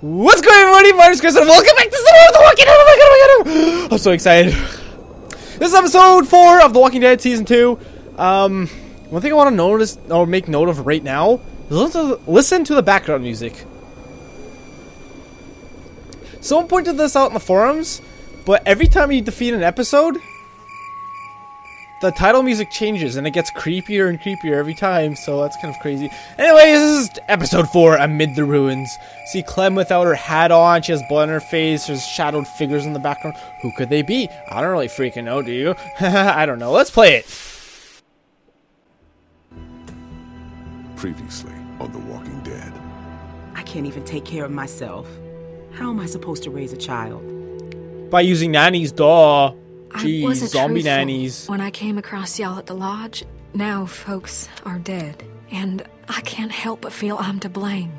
What's going on, everybody? My name is Chris, and welcome back to the Walking Dead. Oh my god, oh my god, oh. I'm so excited. This is episode four of The Walking Dead season two. Um, one thing I want to notice or make note of right now is listen to, listen to the background music. Someone pointed this out in the forums, but every time you defeat an episode, the title music changes and it gets creepier and creepier every time, so that's kind of crazy. Anyway, this is episode 4 Amid the Ruins. See Clem without her hat on, she has blood on her face, there's shadowed figures in the background. Who could they be? I don't really freaking know, do you? I don't know. Let's play it. Previously on The Walking Dead. I can't even take care of myself. How am I supposed to raise a child? By using nannies, duh. I Jeez, zombie truthful nannies. When I came across y'all at the lodge, now folks are dead. And I can't help but feel I'm to blame.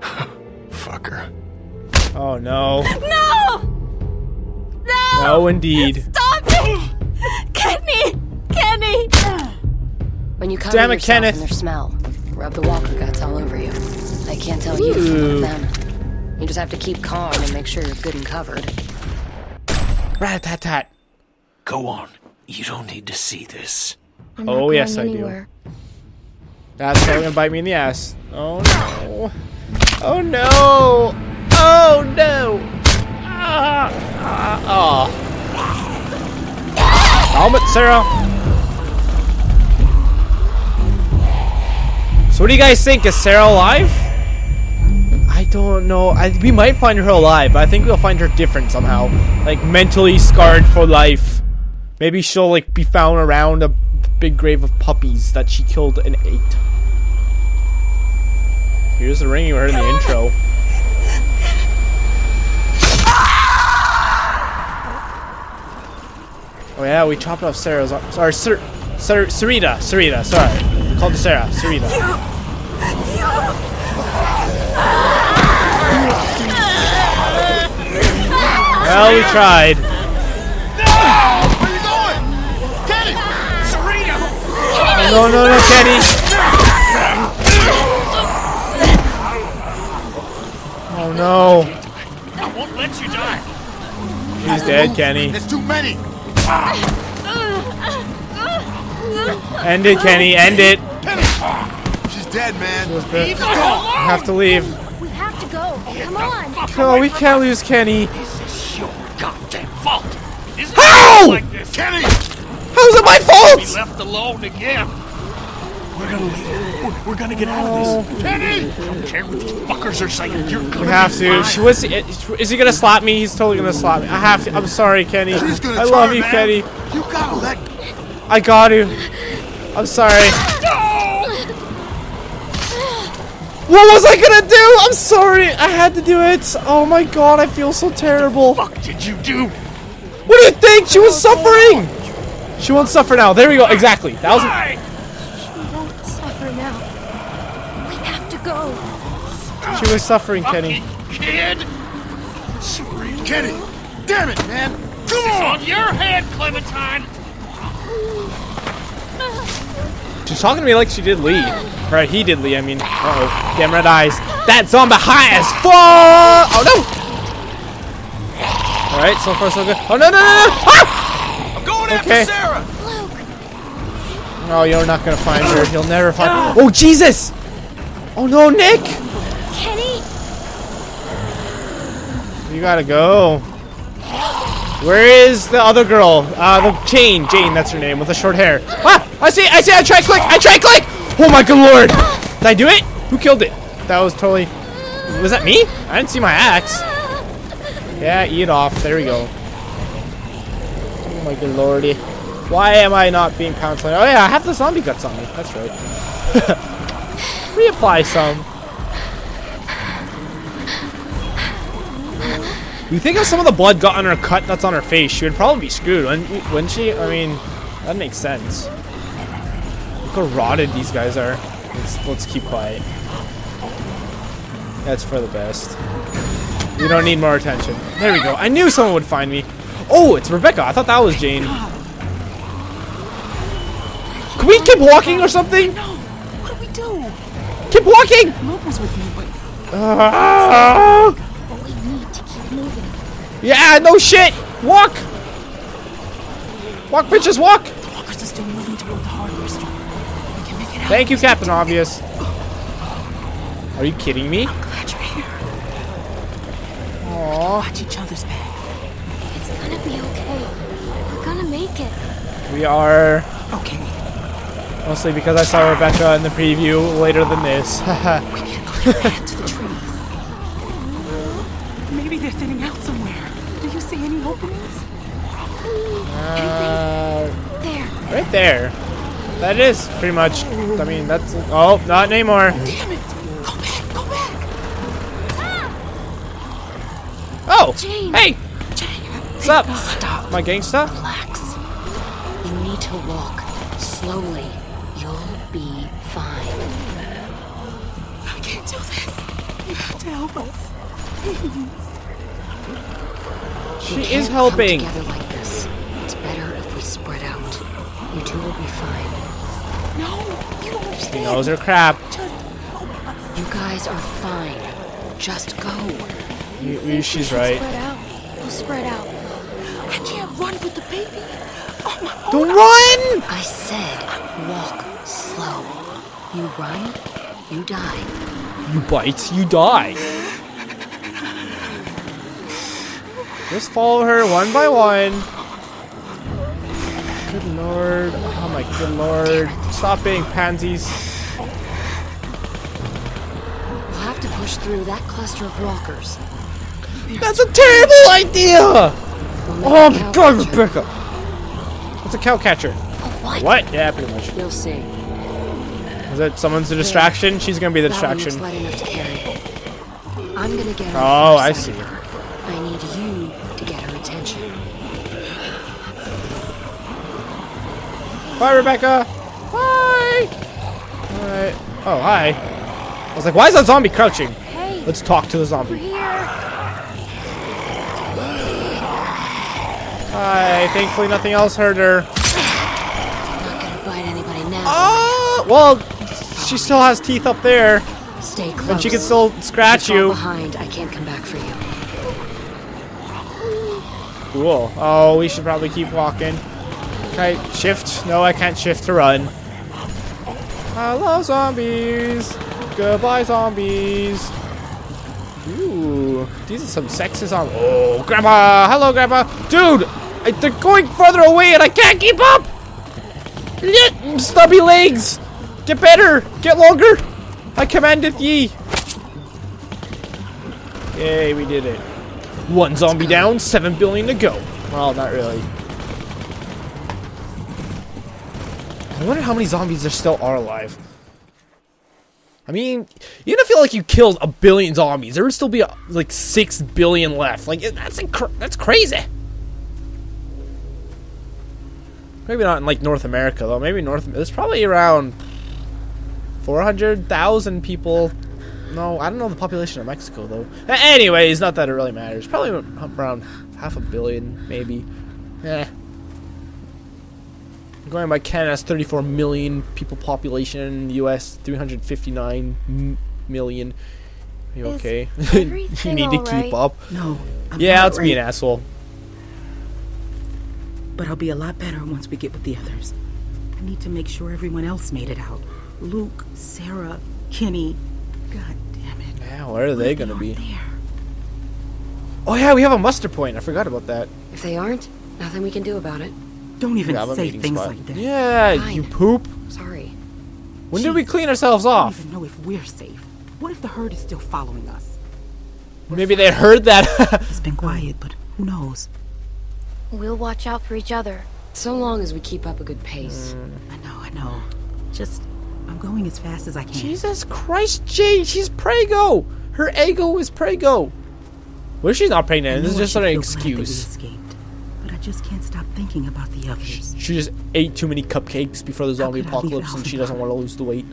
Fucker. Oh no. No! No! No, indeed. Stop me! Kenny! Kenny! When you cover Damn it, yourself Kenneth. in their smell, rub the walker guts all over you. They can't tell you from Ooh. them. You just have to keep calm and make sure you're good and covered. Rat-tat-tat. Go on. You don't need to see this. I'm Oh, not going yes, I do. That's probably gonna bite me in the ass. Oh no. Oh no. Oh no. Ah, ah, ah. Helmet, Sarah. So what do you guys think? Is Sarah alive? I don't know. I, we might find her alive, but I think we'll find her different somehow. Like mentally scarred for life. Maybe she'll like be found around a big grave of puppies that she killed and ate. Here's the ring you heard in the intro. Oh yeah, we chopped off Sarah's arm. Sorry, Sir, Sir, Sarita, Sarita. Sorry, we called her Sarah, Sarita. Well, we tried. Where are you going? Kenny! Sarita! No, no, no, Kenny. Oh no, I won't let you die. he's dead, Kenny. There's too many. End it, Kenny. End it. Kenny! She's dead, man. Leave her alone! Have to leave. We have to go. Come on. No, we can't lose Kenny. How? like? Kenny! How's it my Be fault? left alone again. We're gonna leave. We're, we're gonna get out of this. Kenny! I don't care what these fuckers are saying. You're gonna We have be to. fine. She was. Is he gonna slap me? He's totally gonna slap me. I have to. I'm sorry, Kenny. She's gonna I love turn, you, man. Kenny. You gotta let I got to. I'm sorry. What was I gonna do? I'm sorry. I had to do it. Oh my god, I feel so terrible. fuck did you do? What do you think? She was suffering. She won't suffer now. There we go. Exactly. That was. Why? We won't suffer now. We have to go. She was suffering, Kenny. Kid! Sarita. Kenny! Damn it, man! Come on! on your head, Clementine! She's talking to me like she did Lee. Or he did Lee, I mean. Uh oh. Damn red eyes. That zombie high as fuck! Oh no! Alright, so far so good. Oh no, no, no, no! Ah! I'm going Okay. after Sarah! Luke! No, you're not gonna find her. You'll never find her. Oh, Jesus! Oh no, Nick! Kenny! You gotta go. Where is the other girl? Uh, the Jane. Jane, that's her name, with the short hair. Ah! I see, I see, I try click, I try click! Oh my good lord! Did I do it? Who killed it? That was totally... Was that me? I didn't see my axe. Yeah, eat off. There we go. Oh my good lordy. Why am I not being pounced? On? Oh yeah, I have the zombie guts on me. That's right. Reapply some. You think if some of the blood got on her cut that's on her face, she would probably be screwed, wouldn't, she? I mean, that makes sense. Look how rotted these guys are. Let's, let's keep quiet. That's for the best. We don't need more attention. There we go. I knew someone would find me. Oh, it's Rebecca. I thought that was Jane. Can we keep walking or something? No. What do we do? Keep walking! Luke was with me, but! But we need to keep moving. yeah, no shit! Walk! Walk, bitches, walk! walkers are still moving toward the hardware store. We can make it out. Thank you, Captain Obvious. Are you kidding me? Glad. Aww. Watch each other's back. It's gonna be okay. We're gonna make it. We are Okay, mostly because I saw Rebecca in the preview later than this. we can't clear a to the trees. Maybe they're thinning out somewhere. Do you see any openings? uh, There. right there. That is pretty much. I mean, that's. Oh, not anymore. Damn it! Jane. hey, Jane, what's up? Stop. My gangsta? Relax. You need to walk slowly. You'll be fine. I can't do this. You have to help us. Please. She We is helping. Come together like this. It's better if we spread out. You two will be fine. No, you don't understand. Knows her crap. Just help us. You guys are fine. Just go. You- you- she's right. Spread out. We'll spread out. I can't run with the baby. Oh my Don't run! I said walk slow. You run, you die. You bite, you die. Just follow her one by one. Good lord. Oh my good lord. Stop being pansies. We'll have to push through that cluster of walkers. That's a terrible idea! Oh, oh my god, catcher. Rebecca! What's a cow catcher? what? What? Yeah, pretty much. You'll see. Is that someone's a distraction? She's gonna be the That distraction. light enough to carry. I'm gonna get her. Oh, I see. I need you to get her attention. Bye, Rebecca! Bye! Alright. Oh, hi. I was like, why is that zombie crouching? Hey. Let's talk to the zombie. Hi. Thankfully, nothing else hurt her. Not gonna bite anybody now. Oh, well, she still has teeth up there, Stay close. and she can still scratch you. behind, I can't come back for you. Cool. Oh, we should probably keep walking. Okay, shift. No, I can't shift to run. Hello, zombies. Goodbye, zombies. Ooh, these are some sexy zombies. Oh, Grandma. Hello, Grandma. Dude, I, they're going further away and I can't keep up. Stubby legs. Get better. Get longer. I commandeth ye. Yay, we did it. One zombie down, seven billion to go. Well, not really. I wonder how many zombies there still are alive. I mean, you don't feel like you killed a billion zombies. There would still be uh, like six billion left. Like that's that's crazy. Maybe not in like North America though. Maybe North. There's probably around four hundred thousand people. No, I don't know the population of Mexico though. Anyways, not that it really matters. Probably around half a billion, maybe. Eh. Going by Canada's 34 million people population, U.S. 359 m- million. Are you okay? you need to alright? keep up. No. I'm Yeah, let's be an asshole. But I'll be a lot better once we get with the others. I need to make sure everyone else made it out. Luke, Sarah, Kenny. God damn it. Yeah, where are they If gonna be? There. Oh yeah, we have a muster point. I forgot about that. If they aren't, nothing we can do about it. Don't even have a say meeting things spot. like that. Yeah, Fine. you poop. Sorry. When did we clean ourselves off? I don't even know if we're safe. What if the herd is still following us? Maybe they heard that. It's been quiet, but who knows? We'll watch out for each other. So long as we keep up a good pace. Mm. I know, I know. Just, I'm going as fast as I can. Jesus Christ, Jade, she's prego. Her ego is prego. What if she's not I pregnant? This is just an feel glad that we excuse. escaped, but I just can't stop thinking about the others. She just ate too many cupcakes before the zombie could I leave apocalypse and she doesn't want to lose the weight.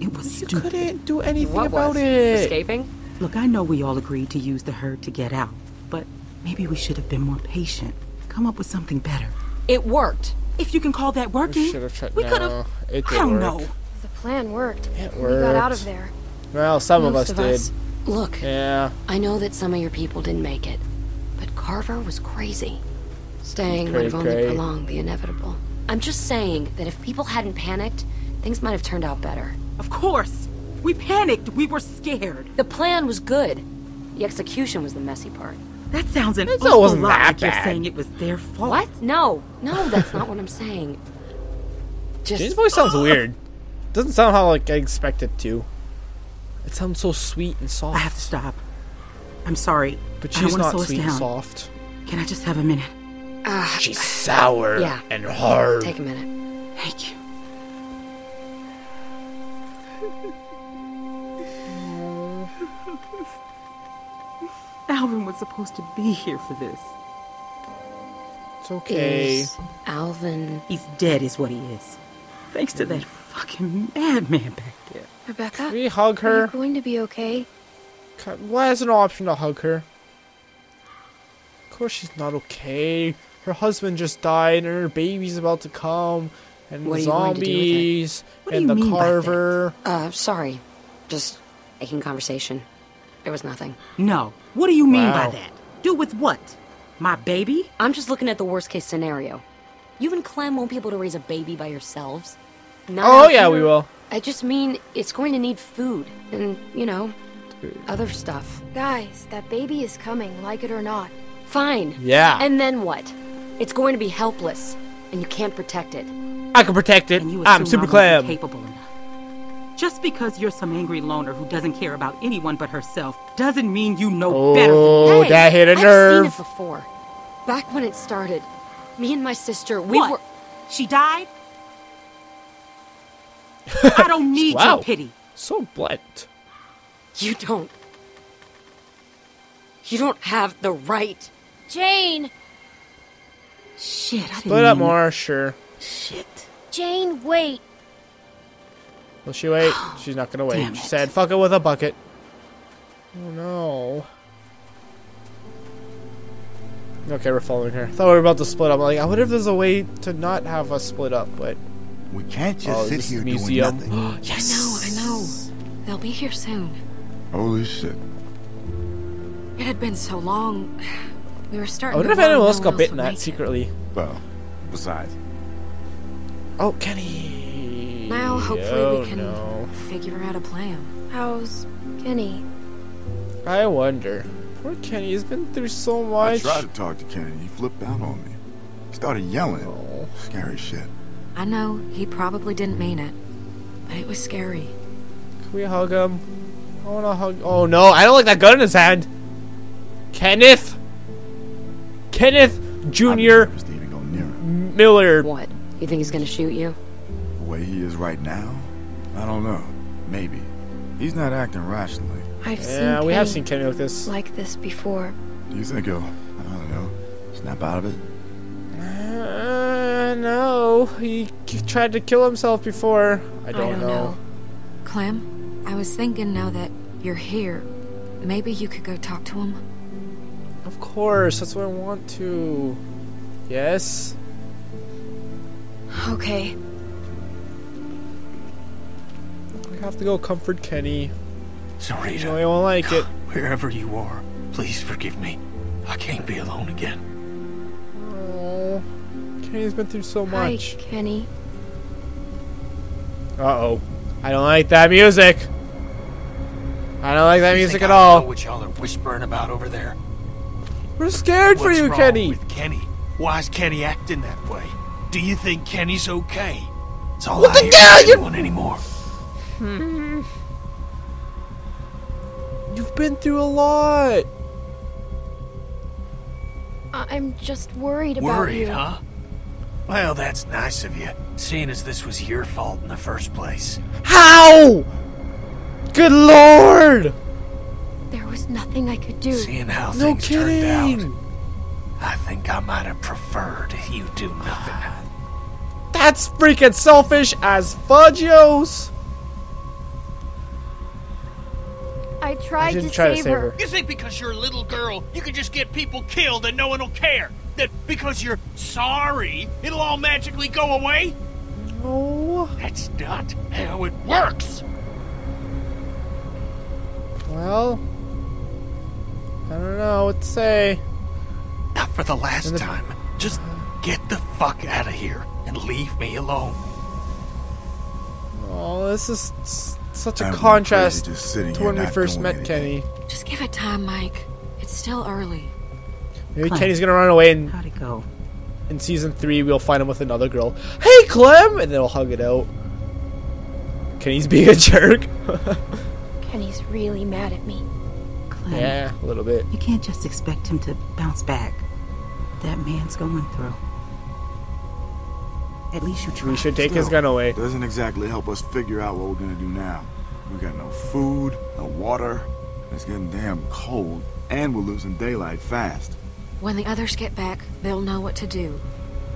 It was You stupid. couldn't do anything What about was? it. Escaping? Look, I know we all agreed to use the herd to get out, but maybe we should have been more patient. Come up with something better. It worked. If you can call that working, should have tried- we could have. it I don't work. know. The plan worked. It We got out of there. Well, some of us of did. us. Look, Yeah. I know that some of your people didn't make it, but Carver was crazy. Staying would have Cray only cray. prolonged the inevitable. I'm just saying that if people hadn't panicked, things might have turned out better. Of course. We panicked. We were scared. The plan was good. The execution was the messy part. That sounds an It awful wasn't lot that like you're saying it was their fault. What? No, no, that's not what I'm saying. Just Jane's voice sounds weird. Doesn't sound how like I expect it to. It sounds so sweet and soft. I have to stop. I'm sorry. but I she's wanna not slow us sweet and soft. Can I just have a minute? ah, She's sour Yeah. and hard. take a minute. Thank you. Alvin was supposed to be here for this. It's okay. Is Alvin? He's dead, is what he is. Thanks to that fucking madman back there. Rebecca, Can we hug are you her? going to be okay? Ca- Why is it an option to hug her? Of course she's not okay. Her husband just died and her baby's about to come. And What the are you going to do with it? zombies and the mean carver. Uh, sorry. Just making conversation. There was nothing. No. What do you mean Wow. by that? Do with what? My baby? I'm just looking at the worst case scenario. You and Clem won't be able to raise a baby by yourselves. Not Oh yeah, we will. I just mean it's going to need food and, you know, other stuff. Guys, that baby is coming, like it or not. Fine. Yeah. And then what? It's going to be helpless, and you can't protect it. I can protect it. And you I'm Super I wasn't Clem. capable enough. Just because you're some angry loner who doesn't care about anyone but herself doesn't mean you know better Oh, Hey, that hit a I've nerve. seen it before. Back when it started, me and my sister, we what? were. She died? I don't need Wow. your pity. So blunt. You don't. You don't have the right. Jane! Shit, I didn't Split up more, sure. Shit. Jane, wait! Will she wait? She's not gonna wait. Damn She it. said, "Fuck it with a bucket." Oh no. Okay, we're following her. I thought we were about to split up. I'm like, I wonder if there's a way to not have us split up, but We can't just oh, sit here museum. doing nothing. yes. I know, I know. They'll be here soon. Holy shit. It had been so long. We were starting. I wonder to if anyone else got else bitten would at secretly. Well, besides, Oh, Kenny. Now, hopefully, oh, we can No. figure out a plan. How's Kenny? I wonder. Poor Kenny he's been through so much. I much. tried to talk to Kenny. He flipped out on me. He started yelling. Oh. Scary shit. I know he probably didn't mean it, but it was scary. Can we hug him? I wanna hug. Oh no, I don't like that gun in his hand. Kenneth. Kenneth I'd be Junior even go near him. Miller. What? You think he's gonna shoot you? The way he is right now, I don't know. Maybe. He's not acting rationally. I've seen Yeah, we have seen Kenny like this. like this before. Do you think he'll, I don't know, snap out of it? Uh, no, he k- tried to kill himself before. I don't, don't know. know. Clem, I was thinking now that you're here, maybe you could go talk to him. Of course, that's what I want to. Yes. Okay. Have to go comfort Kenny. Sarita, No, he won't like it. wherever you are, please forgive me. I can't be alone again. Oh, Kenny's been through so much. Hi, much. Kenny. Uh oh. I don't like that music. I don't like that You music think at I all. Know what y'all are whispering about over there? We're scared for What's you, wrong Kenny. With Kenny? Why's Kenny acting that way? Do you think Kenny's okay? It's all What I the hear hell? from You- anyone anymore. Hmm. You've been through a lot. I- I'm just worried about Worried, you. huh? Well, that's nice of you, seeing as this was your fault in the first place. How? Good lord! There was nothing I could do. Seeing how No things turned out. I think I might have preferred you do nothing. That's freaking selfish as fudgios. I I tried didn't to try save to save her. her. You think because you're a little girl, you can just get people killed and no one will care? That because you're sorry, it'll all magically go away? No. No. That's not how it works. Well, I don't know what to say. Not for the last the- time. Just get the fuck out of here and leave me alone. Oh, this is s- such a I'm crazy contrast just sitting to here when we not first met anything. Kenny. Just give it time, Mike. It's still early. Maybe Clem. Kenny's gonna run away, and How'd it go? in season three we'll find him with another girl. Hey, Clem, and then we'll hug it out. Kenny's being a jerk. Kenny's really mad at me. Clem, yeah, a little bit. you can't just expect him to bounce back. That man's going through. At least you try. We should take his gun away. Doesn't exactly help us figure out what we're gonna do now. We got no food, no water. It's getting damn cold, and we're losing daylight fast. When the others get back, they'll know what to do.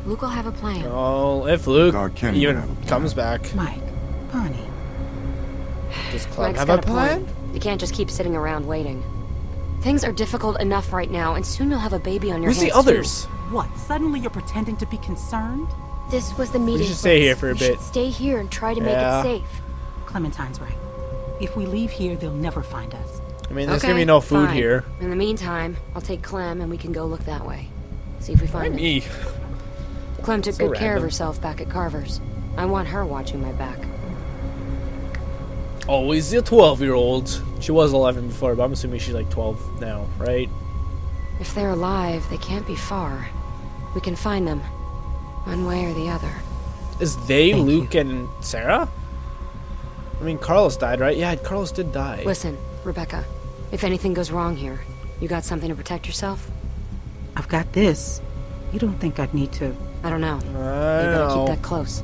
Luke will have a plan. Oh, if Luke Guard Kenny even have a plan. comes back, Mike, Bonnie, does Clem Mike's have got a a plan? point. You can't just keep sitting around waiting. Things are difficult enough right now, and soon you'll have a baby on your Who's hands the others? what? Suddenly you're pretending to be concerned? This was the meeting. should stay place. here for a We bit. should stay here and try to Yeah. make it safe. Clementine's right. If we leave here, they'll never find us. I mean, there's okay, gonna be no food fine. here. In the meantime, I'll take Clem and we can go look that way. See if we Why find him. me? Clem took So good care of herself back at Carver's. I want her watching my back. Always the 12 year old. She was 11 before, but I'm assuming she's like 12 now, right? If they're alive, they can't be far. We can find them. One way or the other. Is they Thank Luke and Sarah? I mean, Carlos died, right? Yeah, Carlos did die. Listen, Rebecca. If anything goes wrong here, you got something to protect yourself? I've got this. You don't think I'd need to. I don't know. I You better know. keep that close.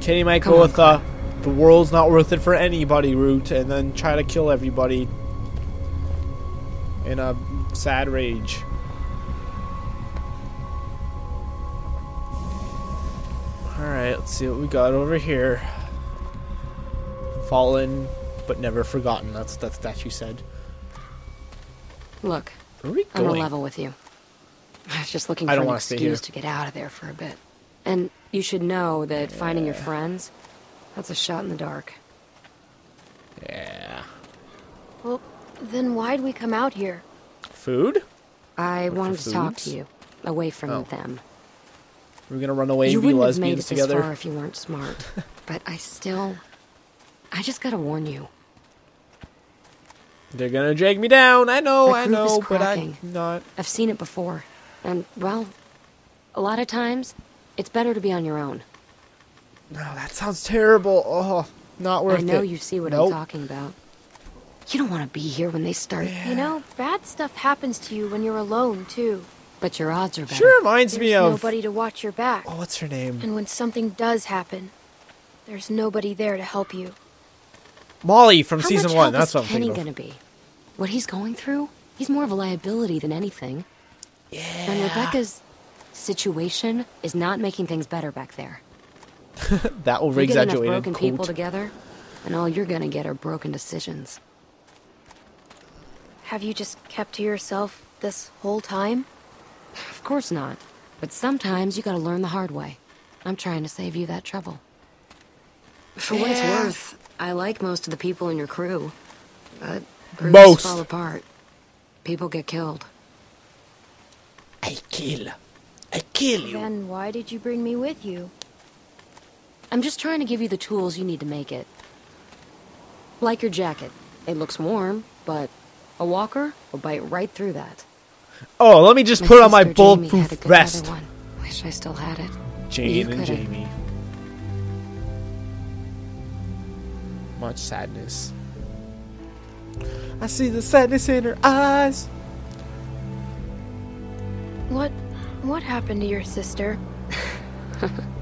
Kenny might Come go on, with uh, the world's not worth it for anybody route and then try to kill everybody in a sad rage. Alright, let's see what we got over here. Fallen but never forgotten. That's what that statue said. Look, Where are we I'm on a level with you. I was just looking for an excuse to get out of there for a bit. And you should know that finding your friends, that's a shot in the dark. Yeah. Well, then why'd we come out here? Food? I wanted to talk to you, away from Oh. them. We're gonna run away you and be wouldn't have made it lesbians this far if you weren't smart. but I still, I just gotta warn you. They're gonna drag me down. I know, I know, but. I'm not. I've seen it before, and well, a lot of times, it's better to be on your own. No, that sounds terrible. Oh, not worth it. I it. know you see what Nope. I'm talking about. You don't want to be here when they start, You know, bad stuff happens to you when you're alone, too. But your odds are better. Sure reminds There's me of. nobody to watch your back. Oh, what's her name? And when something does happen, there's nobody there to help you. Molly from How season one. That's what I'm Kenny thinking of. gonna be? What he's going through? He's more of a liability than anything. Yeah. And Rebecca's situation is not making things better back there. That You over get enough exaggerated broken people together, and all you're gonna get are broken decisions. Have you just kept to yourself this whole time? Of course not. But sometimes you gotta learn the hard way. I'm trying to save you that trouble. For what it's worth, I like most of the people in your crew. But groups Most. fall apart. People get killed. I kill. I kill you. Then why did you bring me with you? I'm just trying to give you the tools you need to make it. Like your jacket. It looks warm, but a walker will bite right through that. Oh, let me just put on my bulletproof vest. Wish I still had it. Jane You and could've. Jamie. Much sadness. I see the sadness in her eyes. What what happened to your sister?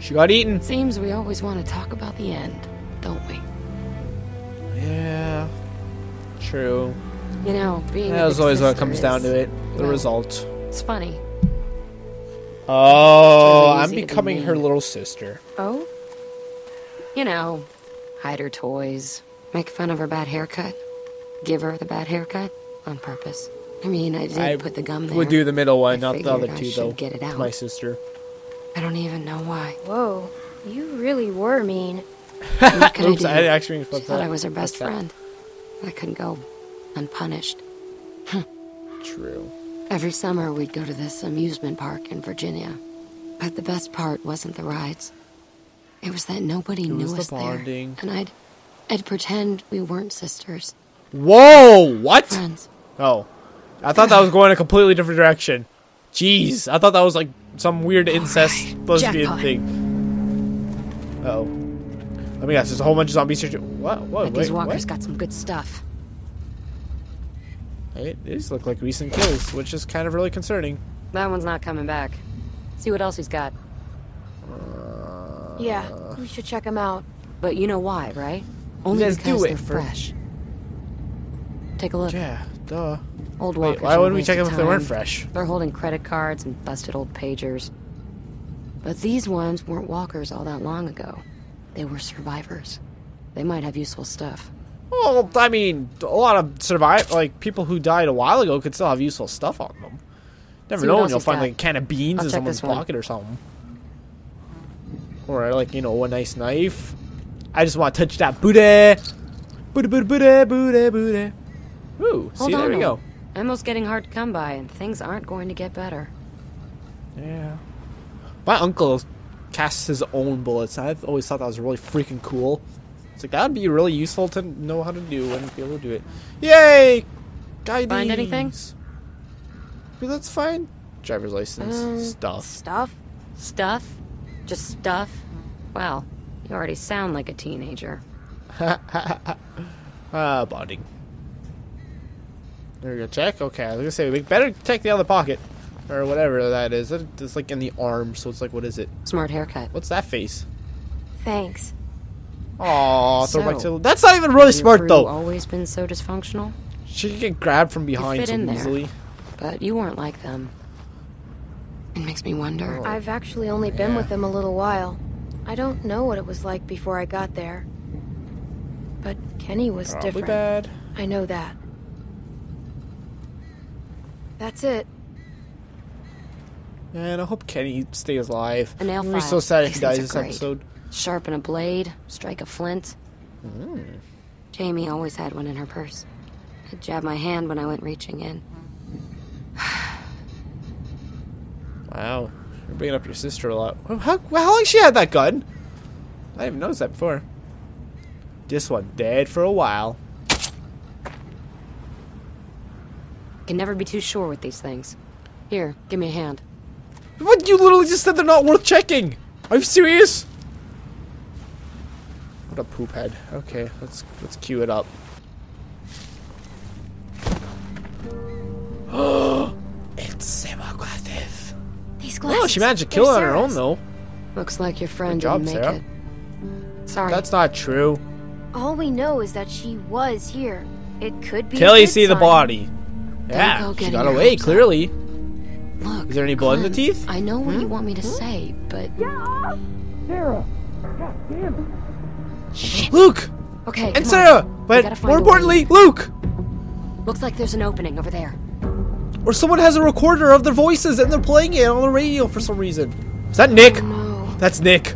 She got eaten. Seems we always want to talk about the end, don't we? Yeah. True. You know, being a That's always what sister comes down to it. The well, result. It's funny. Oh, really I'm easy to be becoming her little sister. Oh? You know, hide her toys, make fun of her bad haircut, give her the bad haircut on purpose. I mean, I did I put the gum there. would do the middle one, I not the other two, should though. get it out. My sister. I don't even know why. Whoa. You really were mean. What could Oops, I I do? had actually She flipped thought that. I was her best What's that? friend. I couldn't go unpunished. True. Every summer we'd go to this amusement park in Virginia. But the best part wasn't the rides. It was that nobody It knew was the us there. And I'd I'd pretend we weren't sisters, Whoa! What? friends. Oh, I thought that was going a completely different direction. Jeez, I thought that was like some weird incest lesbian jackpot. thing. Oh, let me guess. There's a whole bunch of zombies here. What? What? Wait, these walkers what? got some good stuff. It these look like recent kills, which is kind of really concerning. That one's not coming back. See what else he's got. Yeah, we should check him out. But you know why, right? Only guys because do it they're for- fresh. Take a look. Yeah, duh. Old Wait, walkers. why wouldn't we check of them if they weren't fresh? They're holding credit cards and busted old pagers. But these ones weren't walkers all that long ago. They were survivors. They might have useful stuff. Well, I mean, a lot of survive like people who died a while ago could still have useful stuff on them. Never See know when you'll find got. like a can of beans I'll in someone's pocket or something. Or like you know a nice knife. I just want to touch that booty, booty, booty, booty, booty, booty. Ooh, Hold see on. there we go. Ammo's getting hard to come by, and things aren't going to get better. Yeah. My uncle casts his own bullets. I've always thought that was really freaking cool. It's like that would be really useful to know how to do and be able to do it. Yay! Guy Find anything? Yeah, that's fine. Driver's license Um, stuff. Stuff? Stuff? Just stuff? Well, you already sound like a teenager. Ah, bonding. There we go. Check. Okay, I was gonna say we better check the other pocket or whatever that is. It- It's like in the arm, so it's like what is it? Smart haircut. What's that face? Thanks. Aw, throwback So, to that's not even really Your smart crew though. always been so dysfunctional, She can get grabbed from behind fit so in there. easily. but you weren't like them. It makes me wonder. Oh. I've actually only been Oh, with them a little while. I don't know what it was like before I got there. But Kenny was Probably different. bad. I know that. That's it. And I hope Kenny stays alive. A nail I'm gonna be file. so sad if he dies this great. episode. Sharpen a blade, strike a flint. Hmm. Jamie always had one in her purse. I'd jab my hand when I went reaching in. Wow, you're bringing up your sister a lot. How, how, how long she had that gun? I didn't even notice that before. This one dead for a while. Can never be too sure with these things. Here, give me a hand. What? You literally just said they're not worth checking. Are you serious? What a poop head. Okay, let's let's cue it up. it's demographic. These glasses. Oh, she managed to kill it on her own though. Looks like your friend Good job, didn't make Sarah. it. Sorry. That's not true. All we know is that she was here. It could be. a Till you good see the sign. body. go Yeah, she got away hopes up. clearly. Look. Is there any blood in the teeth? Hmm? I know what you want me to say, but Luke okay. and on. Sarah, We but more importantly, Luke. looks like there's an opening over there. Or someone has a recorder of their voices and they're playing it on the radio for some reason. Is that Nick? Oh, no. That's Nick.